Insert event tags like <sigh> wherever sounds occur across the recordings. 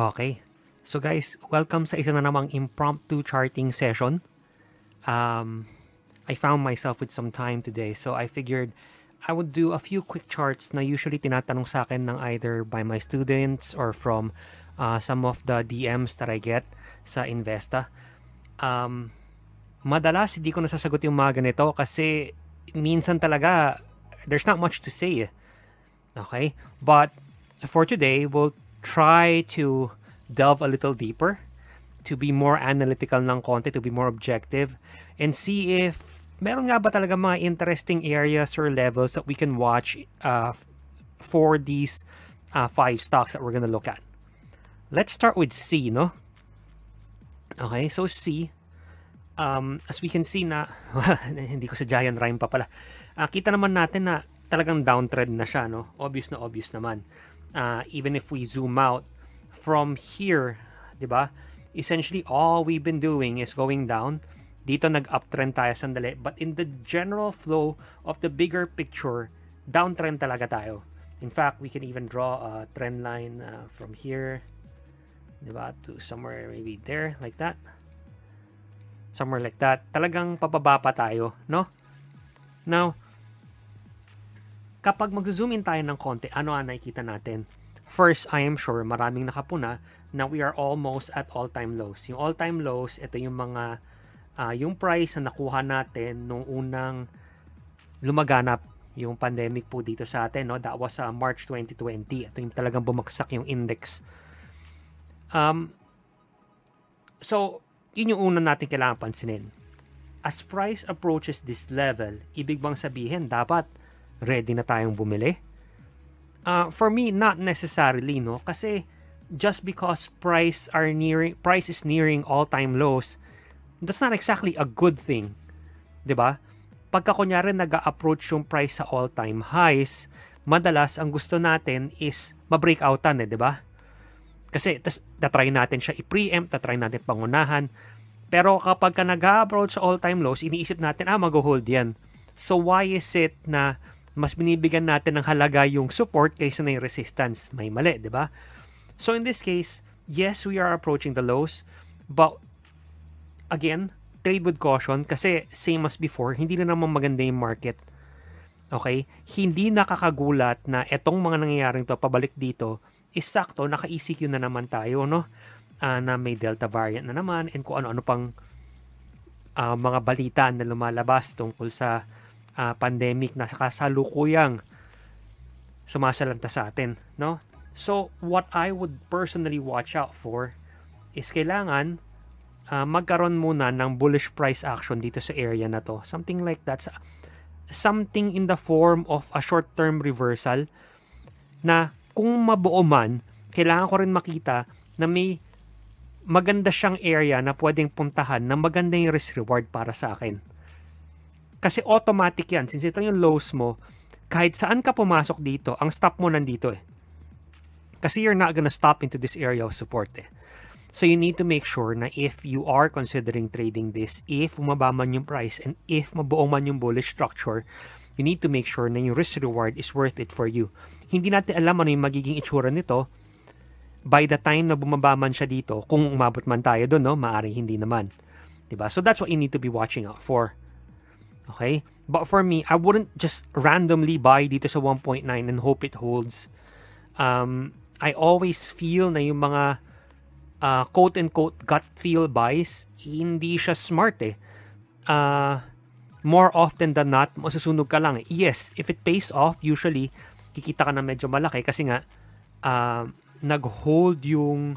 Okay. So guys, welcome sa isa na namang impromptu charting session. Um, I found myself with some time today, so I figured I would do a few quick charts na usually tinatanong sa akin ng either by my students or from uh, some of the DMs that I get sa Investa. Um, madalas hindi ko nasasagot yung mga ganito kasi minsan talaga there's not much to say. Okay? But for today, we'll try to delve a little deeper, to be more analytical ng konti, to be more objective, and see if meron nga ba talaga mga interesting areas or levels that we can watch uh, for these uh, five stocks that we're gonna look at. Let's start with C, no? Okay, so C, um, as we can see na, <laughs> hindi ko sa giant rhyme pa pala, uh, kita naman natin na talagang downtrend na siya, no? Obvious na obvious naman. Uh, even if we zoom out from here, di ba? Essentially, all we've been doing is going down. Dito nag-uptrend tayo sandali. But in the general flow of the bigger picture, downtrend talaga tayo. In fact, we can even draw a trend line uh, from here, di ba, to somewhere maybe there, like that. Somewhere like that. Talagang pababa pa tayo, no? Now, kapag mag-zoom in tayo ng konti, ano ang nakikita natin? First, I am sure maraming nakapuna na we are almost at all-time lows. Yung all-time lows, ito yung mga, uh, yung price na nakuha natin nung unang lumaganap yung pandemic po dito sa atin. No? That was uh, March 2020. Ito yung talagang bumagsak yung index. Um, so, yun yung una natin kailangan pansinin. As price approaches this level, ibig bang sabihin dapat ready na tayong bumili? Uh, for me, not necessarily, no? Kasi just because price are nearing price is nearing all-time lows, that's not exactly a good thing. 'Di ba? Pagka kunyari nag-approach yung price sa all-time highs, madalas ang gusto natin is ma-breakoutan eh, 'di ba? Kasi tas try natin siya i-preempt, try natin pangunahan. Pero kapag ka nag-approach sa all-time lows, iniisip natin, ah, mag-hold yan. So why is it na mas binibigyan natin ng halaga yung support kaysa na yung resistance. May mali, di ba? So in this case, yes, we are approaching the lows, but again, trade with caution kasi same as before, hindi na naman maganda yung market. Okay? Hindi nakakagulat na etong mga nangyayaring to pabalik dito is sakto, naka-ECQ na naman tayo, no? Uh, na may Delta variant na naman and kung ano-ano pang uh, mga balita na lumalabas tungkol sa uh, pandemic na kasalukuyang sumasalanta sa atin, no? So, what I would personally watch out for is kailangan uh, magkaroon muna ng bullish price action dito sa area na to. Something like that. Something in the form of a short-term reversal na kung mabuo man, kailangan ko rin makita na may maganda siyang area na pwedeng puntahan na maganda yung risk reward para sa akin. Kasi automatic yan. Since ito yung lows mo, kahit saan ka pumasok dito, ang stop mo nandito eh. Kasi you're not gonna stop into this area of support eh. So you need to make sure na if you are considering trading this, if bumaba man yung price and if mabuo man yung bullish structure, you need to make sure na yung risk reward is worth it for you. Hindi natin alam ano yung magiging itsura nito by the time na bumaba man siya dito, kung umabot man tayo doon, no, maaring hindi naman. 'Di ba? So that's what you need to be watching out for. Okay? But for me, I wouldn't just randomly buy dito sa 1.9 and hope it holds. Um, I always feel na yung mga uh, quote-unquote gut feel buys, hindi siya smart eh. Uh, more often than not, masusunog ka lang eh. Yes, if it pays off, usually, kikita ka na medyo malaki kasi nga, uh, nag-hold yung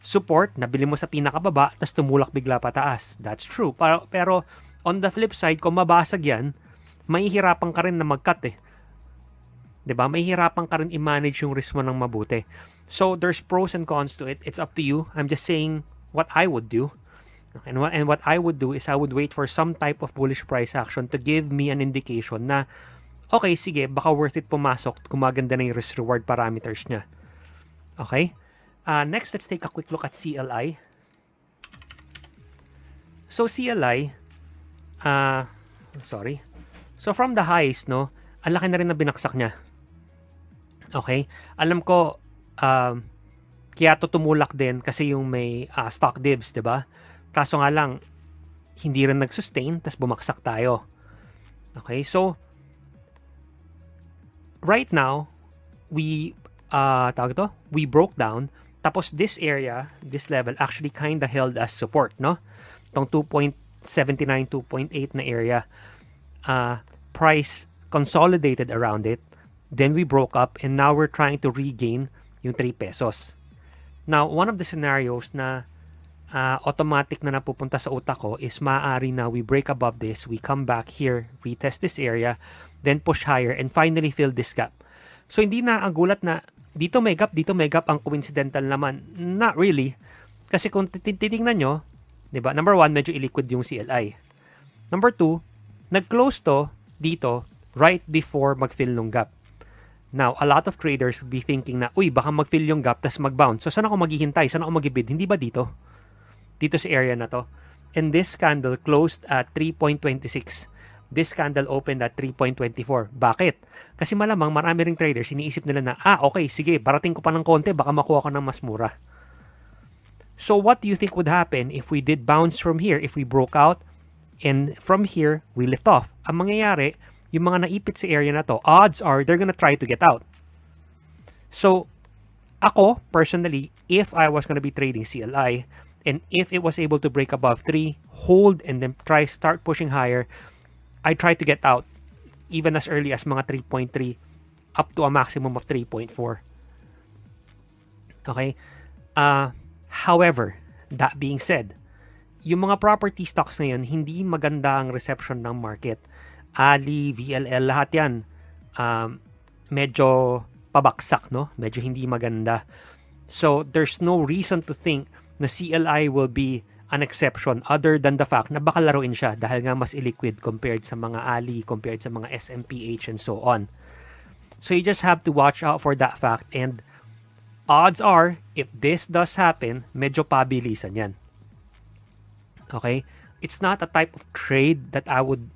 support, nabili mo sa pinakababa, tapos tumulak bigla pataas. That's true. Pero, pero On the flip side, kung mabasag yan, mahihirapan ka rin na mag-cut eh. 'Di ba? Mahihirapan ka rin i-manage yung risk mo ng mabuti. So there's pros and cons to it. It's up to you. I'm just saying what I would do. And what, and what I would do is I would wait for some type of bullish price action to give me an indication na okay, sige, baka worth it pumasok kung maganda na yung risk-reward parameters niya. Okay? Uh, next, let's take a quick look at CLI. So CLI, Ah, uh, sorry. So from the highs, no, ang laki na rin na binaksak niya. Okay? Alam ko, uh, kaya to tumulak din kasi yung may uh, stock divs, di ba? Kaso nga lang, hindi rin nag-sustain, tas bumaksak tayo. Okay, so, right now, we, uh, tawag ito, we broke down, tapos this area, this level, actually kinda held as support, no? Itong 2.2 79, 2.8 na area, uh, price consolidated around it. Then we broke up and now we're trying to regain yung 3 pesos. Now, one of the scenarios na uh, automatic na napupunta sa utak ko is maaari na we break above this, we come back here, retest this area, then push higher, and finally fill this gap. So, hindi na ang gulat na dito may gap, dito may gap ang coincidental naman. Not really. Kasi kung titingnan nyo, di ba, number one, medyo illiquid yung CLI. Number two, nag-close to dito right before mag-fill nung gap. Now, a lot of traders would be thinking na, uy, baka mag-fill yung gap, tas mag-bounce. So, saan ako maghihintay? Saan ako mag-bid? Hindi ba dito? Dito sa area na to. And this candle closed at 3.26. This candle opened at 3.24. Bakit? Kasi malamang marami ring traders, iniisip nila na, ah, okay, sige, parating ko pa ng konti, baka makuha ko ng mas mura. So, what do you think would happen if we did bounce from here, if we broke out, and from here, we lift off? Ang mangyayari, yung mga naipit sa area na to, odds are they're gonna try to get out. So, ako, personally, if I was gonna be trading CLI, and if it was able to break above 3, hold, and then try start pushing higher, I try to get out even as early as mga 3.3 up to a maximum of 3.4. Okay? Uh, however, that being said, yung mga property stocks ngayon, hindi maganda ang reception ng market. Ali, VLL, lahat yan um, medyo pabaksak, no? Medyo hindi maganda. So, there's no reason to think na CLI will be an exception other than the fact na baka laruin siya dahil nga mas illiquid compared sa mga Ali, compared sa mga SMPH and so on. So, you just have to watch out for that fact and odds are, if this does happen, medyo pabilisan yan. Okay? It's not a type of trade that I would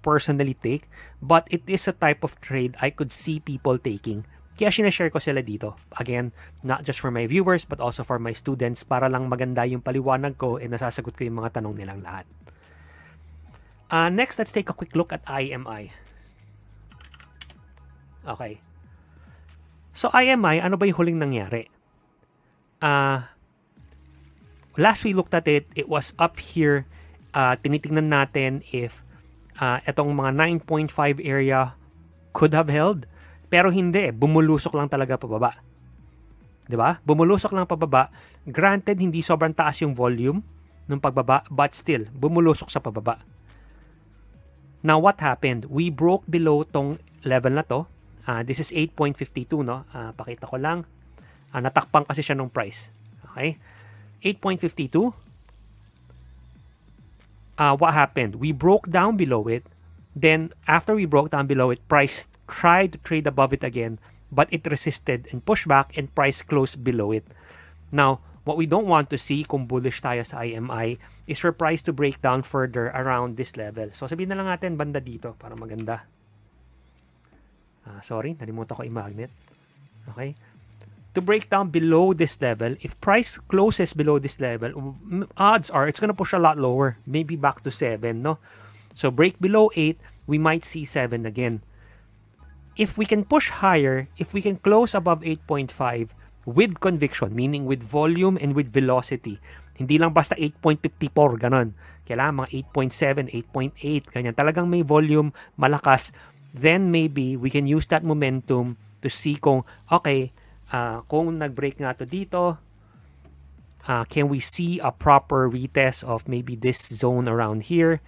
personally take, but it is a type of trade I could see people taking. Kaya sinashare ko sila dito. Again, not just for my viewers, but also for my students para lang maganda yung paliwanag ko and nasasagot ko yung mga tanong nilang lahat. Uh, next, let's take a quick look at IMI. Okay. So, IMI, ano ba yung huling nangyari? Uh, last we looked at it, it was up here. Uh, tinitingnan natin if uh, itong mga 9.5 area could have held. Pero hindi, bumulusok lang talaga pababa. 'Di ba? Bumulusok lang pababa. Granted, hindi sobrang taas yung volume ng pagbaba, but still, bumulusok sa pababa. Now, what happened? We broke below tong level na to. Uh, this is 8.52, no? Uh, pakita ko lang. Uh, natakpan kasi siya ng price. Okay? 8.52 uh, what happened? We broke down below it. Then, after we broke down below it, price tried to trade above it again, but it resisted and pushed back and price closed below it. Now, what we don't want to see kung bullish tayo sa IMI is for price to break down further around this level. So, sabihin na lang natin banda dito para maganda. Uh, sorry, nalimutan ko i-magnet. Okay? to break down below this level, if price closes below this level, odds are it's to push a lot lower, maybe back to 7, no? So break below 8, we might see 7 again. If we can push higher, if we can close above 8.5 with conviction, meaning with volume and with velocity, hindi lang basta 8.54, ganon. Kailangan mga 8.7, 8.8, ganyan. Talagang may volume, malakas. Then maybe we can use that momentum to see kung, okay, uh, kung nag-break nga to dito, uh, can we see a proper retest of maybe this zone around here?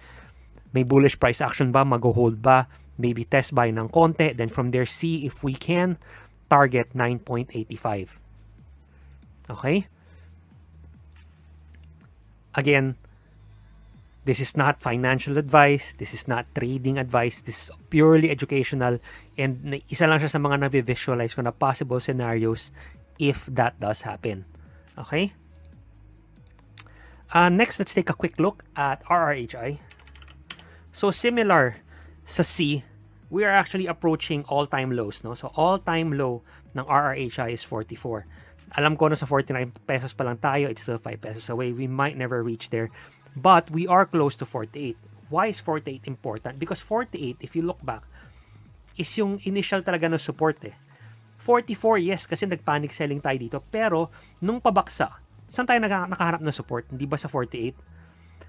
May bullish price action ba? Mag-hold ba? Maybe test buy ng konti. Then from there, see if we can target 9.85. Okay? Again, This is not financial advice. This is not trading advice. This is purely educational. And isa lang siya sa mga na-visualize ko na possible scenarios if that does happen. Okay? Uh, next, let's take a quick look at RRHI. So similar sa C, we are actually approaching all-time lows. No? So all-time low ng RRHI is 44. alam ko na sa 49 pesos pa lang tayo, it's still 5 pesos away. We might never reach there. But we are close to 48. Why is 48 important? Because 48, if you look back, is yung initial talaga ng support eh. 44, yes, kasi nag-panic selling tayo dito. Pero, nung pabaksa, saan tayo nakaharap ng support? Hindi ba sa 48?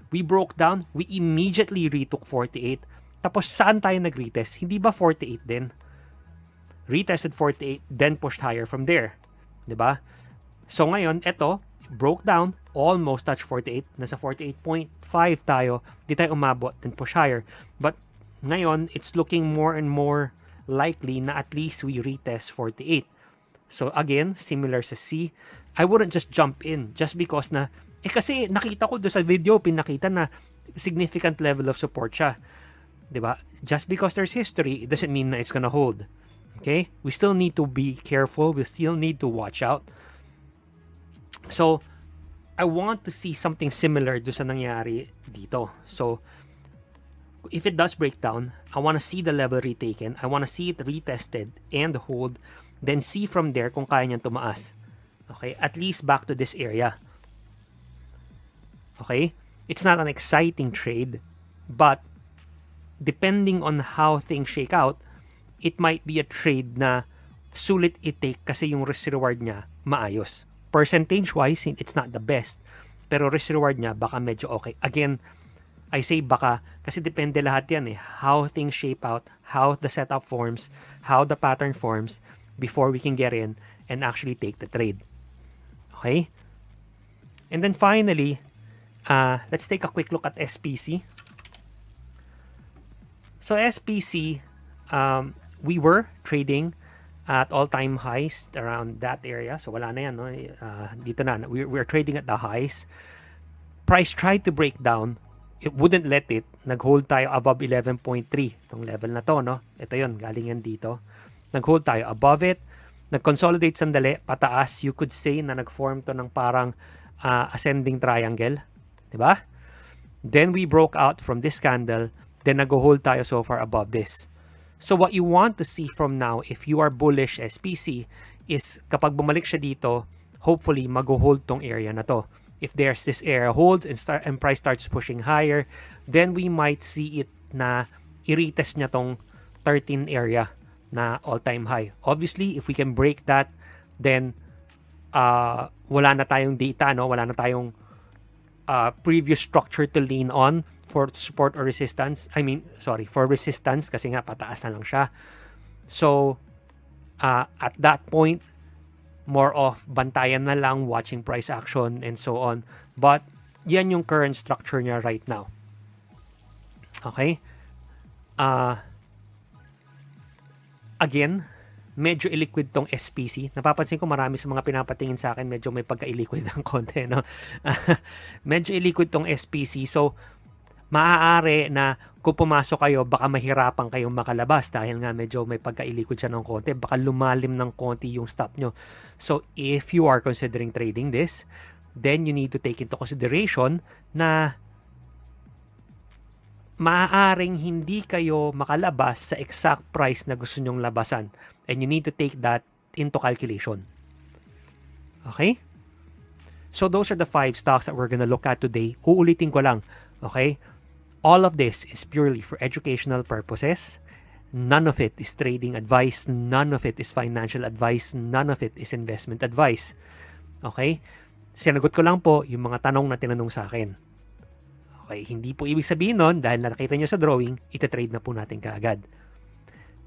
We broke down, we immediately retook 48. Tapos, saan tayo nag-retest? Hindi ba 48 din? Retested 48, then pushed higher from there. ba? So ngayon, ito, broke down, almost touch 48, nasa 48.5 tayo, di tayo umabot, then push higher. But ngayon, it's looking more and more likely na at least we retest 48. So again, similar sa C, I wouldn't just jump in just because na, eh kasi nakita ko do sa video, pinakita na significant level of support siya. ba? Just because there's history, it doesn't mean na it's gonna hold. Okay? We still need to be careful. We still need to watch out. So, I want to see something similar do sa nangyari dito. So, if it does break down, I want to see the level retaken. I want to see it retested and hold. Then see from there kung kaya niyang tumaas. Okay? At least back to this area. Okay? It's not an exciting trade, but depending on how things shake out, it might be a trade na sulit i-take kasi yung risk reward niya maayos percentage wise, it's not the best. Pero risk reward niya, baka medyo okay. Again, I say baka kasi depende lahat yan eh. How things shape out, how the setup forms, how the pattern forms before we can get in and actually take the trade. Okay? And then finally, uh, let's take a quick look at SPC. So SPC, um, we were trading at all-time highs around that area. So wala na yan. No? Uh, dito na. We're, we're trading at the highs. Price tried to break down. It wouldn't let it. Nag-hold tayo above 11.3. Itong level na to. No? Ito yon Galing yan dito. Nag-hold tayo above it. Nag-consolidate sandali. Pataas. You could say na nag-form to ng parang uh, ascending triangle. Diba? Then we broke out from this candle. Then nag-hold tayo so far above this. So what you want to see from now if you are bullish SPC is kapag bumalik siya dito, hopefully mag-hold tong area na to. If there's this area holds and, start, and price starts pushing higher, then we might see it na i-retest niya tong 13 area na all-time high. Obviously, if we can break that, then uh, wala na tayong data, no? wala na tayong uh, previous structure to lean on for support or resistance. I mean, sorry, for resistance kasi nga pataas na lang siya. So, uh, at that point, more of bantayan na lang, watching price action and so on. But, yan yung current structure niya right now. Okay? Uh, again, medyo illiquid tong SPC. Napapansin ko marami sa mga pinapatingin sa akin medyo may pagka-illiquid <laughs> ng konti. No? <laughs> medyo illiquid tong SPC. So, maaari na kung pumasok kayo, baka mahirapan kayong makalabas dahil nga medyo may pagkailikod siya ng konti. Baka lumalim ng konti yung stop nyo. So, if you are considering trading this, then you need to take into consideration na maaaring hindi kayo makalabas sa exact price na gusto nyong labasan. And you need to take that into calculation. Okay? So those are the five stocks that we're gonna look at today. Uulitin ko lang. Okay? All of this is purely for educational purposes. None of it is trading advice. None of it is financial advice. None of it is investment advice. Okay? Sinagot ko lang po yung mga tanong na tinanong sa akin. Okay, hindi po ibig sabihin nun dahil nakita nyo sa drawing, itatrade na po natin kaagad.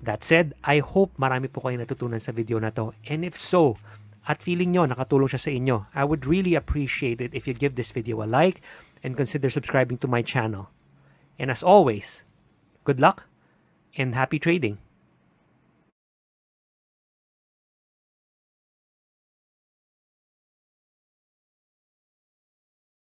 That said, I hope marami po kayo natutunan sa video na to. And if so, at feeling nyo nakatulong siya sa inyo, I would really appreciate it if you give this video a like and consider subscribing to my channel. And as always, good luck and happy trading.